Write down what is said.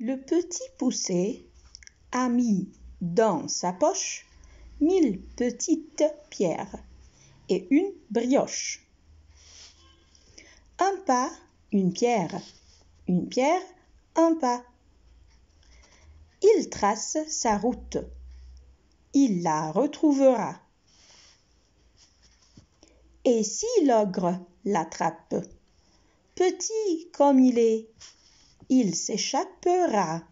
Le petit poucet a mis dans sa poche mille petites pierres et une brioche. Un pas, une pierre, une pierre, un pas. Il trace sa route, il la retrouvera. Et si l'ogre l'attrape, petit comme il est, il s'échappera.